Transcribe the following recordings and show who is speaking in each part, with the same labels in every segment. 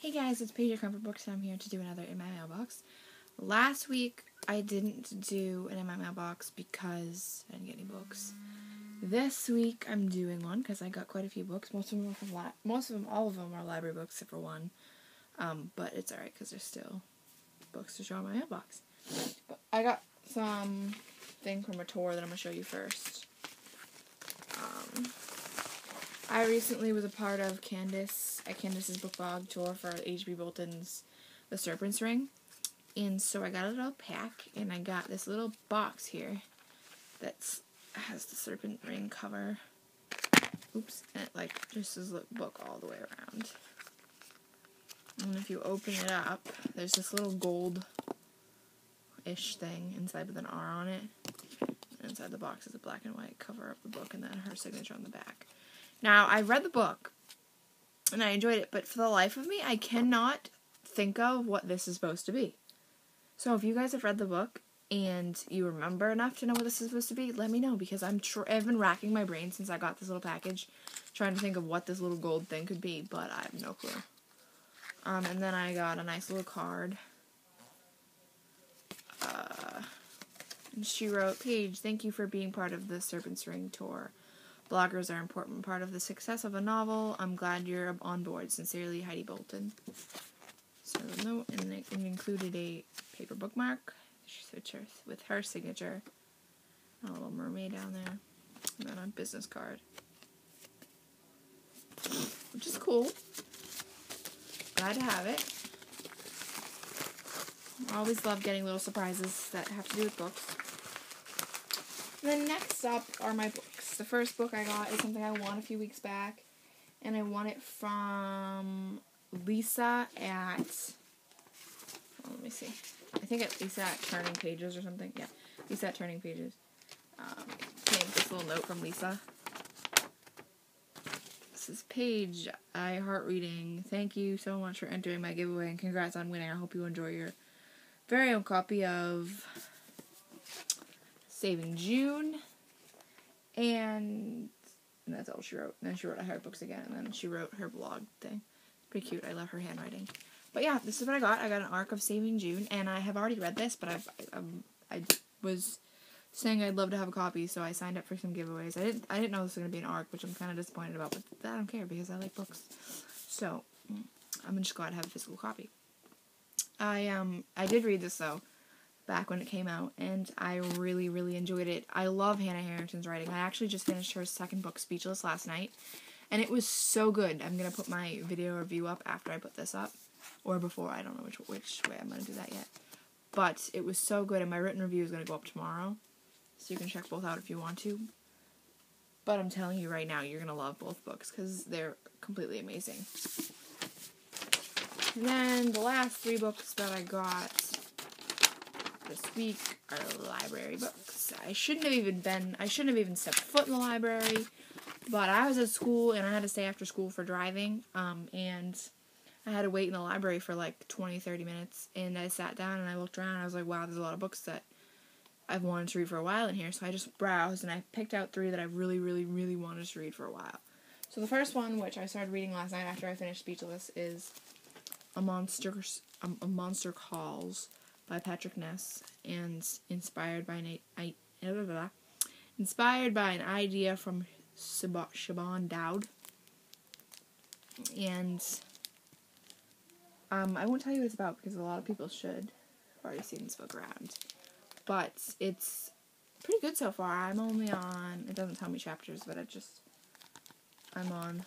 Speaker 1: Hey guys, it's Paige Comfort Books, and I'm here to do another in my mailbox. Last week I didn't do an in my mailbox because I didn't get any books. This week I'm doing one because I got quite a few books. Most of them are from most of them, all of them are library books except for one. Um, but it's alright because there's still books to show in my mailbox. But I got some thing from a tour that I'm gonna show you first. Um, I recently was a part of Candace at Candace's book blog tour for H.B. Bolton's The Serpent's Ring. And so I got a little pack and I got this little box here that has the serpent ring cover. Oops, and it like just says book all the way around. And if you open it up, there's this little gold ish thing inside with an R on it. And inside the box is a black and white cover of the book and then her signature on the back. Now, I read the book and I enjoyed it, but for the life of me, I cannot think of what this is supposed to be. So if you guys have read the book and you remember enough to know what this is supposed to be, let me know because I'm tr- I've been racking my brain since I got this little package trying to think of what this little gold thing could be, but I have no clue. Um, and then I got a nice little card. Uh, and she wrote, Paige, thank you for being part of the Serpent's Ring tour. Bloggers are an important part of the success of a novel. I'm glad you're on board. Sincerely, Heidi Bolton. So the note, and it included a paper bookmark with her signature, a little mermaid down there, and then a business card, which is cool. Glad to have it. I always love getting little surprises that have to do with books. Then next up are my books. The first book I got is something I won a few weeks back, and I won it from Lisa at. Let me see. I think at Lisa at Turning Pages or something. Yeah, Lisa at Turning Pages. Um, came this little note from Lisa. This is Paige. I heart reading. Thank you so much for entering my giveaway and congrats on winning. I hope you enjoy your very own copy of Saving June. And, and that's all she wrote. And then she wrote I Heart Books again, and then she wrote her blog thing. Pretty cute. I love her handwriting. But yeah, this is what I got. I got an arc of Saving June, and I have already read this, but I've, I, I was saying I'd love to have a copy, so I signed up for some giveaways. I didn't I didn't know this was gonna be an arc, which I'm kind of disappointed about, but I don't care because I like books. So I'm just glad to have a physical copy. I um I did read this though back when it came out, and I really really enjoyed it. I love Hannah Harrington's writing. I actually just finished her second book, Speechless, last night, and it was so good. I'm gonna put my video review up after I put this up, or before. I don't know which which way I'm gonna do that yet. But it was so good, and my written review is gonna go up tomorrow, so you can check both out if you want to. But I'm telling you right now, you're gonna love both books because they're completely amazing. And then the last three books that I got this week are library books. I shouldn't have even been, I shouldn't have even stepped foot in the library, but I was at school and I had to stay after school for driving, um, and I had to wait in the library for like 20, 30 minutes, and I sat down and I looked around I was like, wow, there's a lot of books that I've wanted to read for a while in here, so I just browsed and I picked out three that I really, really, really wanted to read for a while. So the first one, which I started reading last night after I finished Speechless, is a monster, um, a monster calls by Patrick Ness, and inspired by an I, blah, blah, blah, inspired by an idea from Siobhan Dowd. And um, I won't tell you what it's about because a lot of people should have already seen this book around. But it's pretty good so far. I'm only on. It doesn't tell me chapters, but I just. I'm on.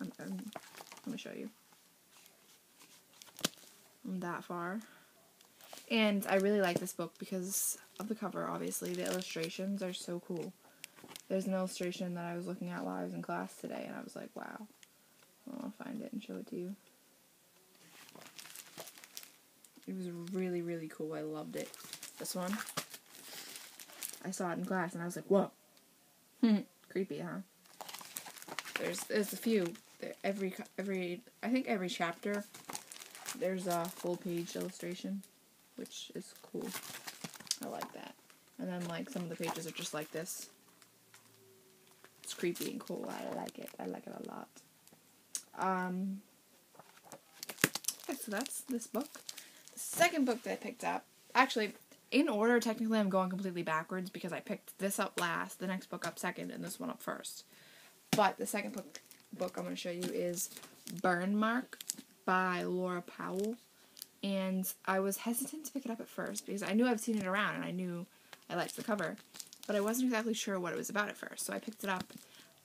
Speaker 1: I'm, I'm, let me show you. I'm that far. And I really like this book because of the cover, obviously. The illustrations are so cool. There's an illustration that I was looking at while I was in class today, and I was like, wow. I'll find it and show it to you. It was really, really cool. I loved it. This one. I saw it in class, and I was like, whoa. Hmm. Creepy, huh? There's there's a few. Every every I think every chapter there's a full page illustration, which is cool. I like that. And then like some of the pages are just like this. It's creepy and cool. I like it. I like it a lot. Um So that's this book. The second book that I picked up, actually, in order, technically, I'm going completely backwards because I picked this up last, the next book up second, and this one up first. But the second book book I'm going to show you is Burn Mark by Laura Powell. And I was hesitant to pick it up at first because I knew I've seen it around and I knew I liked the cover, but I wasn't exactly sure what it was about at first. So I picked it up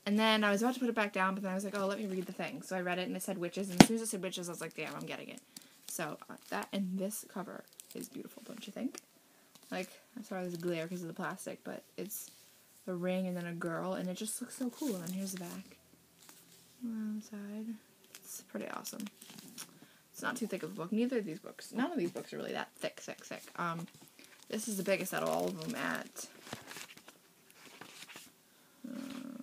Speaker 1: and then I was about to put it back down, but then I was like, oh, let me read the thing. So I read it and it said witches. And as soon as it said witches, I was like, damn, I'm getting it. So uh, that and this cover is beautiful, don't you think? Like, I'm sorry there's a glare because of the plastic, but it's a ring and then a girl, and it just looks so cool. And here's the back. Side. It's pretty awesome. It's not too thick of a book. Neither of these books. None of these books are really that thick, thick, thick. Um, this is the biggest out of all of them at uh,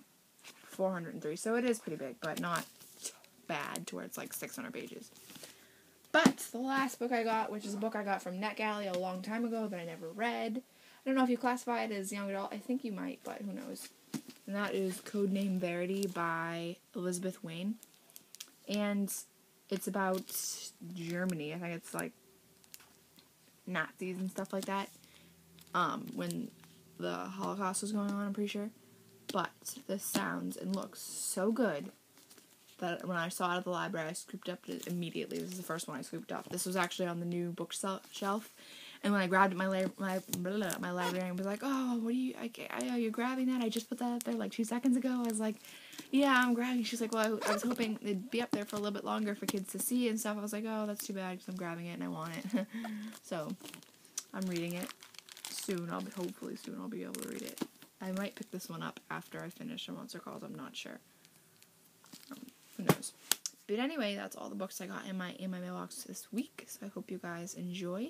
Speaker 1: 403. So it is pretty big, but not bad to where it's like 600 pages. But the last book I got, which is a book I got from NetGalley a long time ago that I never read. I don't know if you classify it as young adult. I think you might, but who knows. And that is Codename Verity by Elizabeth Wayne. And it's about Germany. I think it's like Nazis and stuff like that. Um, when the Holocaust was going on, I'm pretty sure. But this sounds and looks so good that when I saw it at the library, I scooped up it immediately. This is the first one I scooped up. This was actually on the new bookshelf. And when I grabbed my la- my blah, my librarian was like, "Oh, what are you? I, I, are you grabbing that? I just put that up there like two seconds ago." I was like, "Yeah, I'm grabbing." She's like, "Well, I, I was hoping it'd be up there for a little bit longer for kids to see and stuff." I was like, "Oh, that's too bad because I'm grabbing it and I want it." so, I'm reading it soon. I'll be hopefully soon I'll be able to read it. I might pick this one up after I finish Monster Calls. I'm not sure. Um, who knows? But anyway, that's all the books I got in my in my mailbox this week. So I hope you guys enjoy.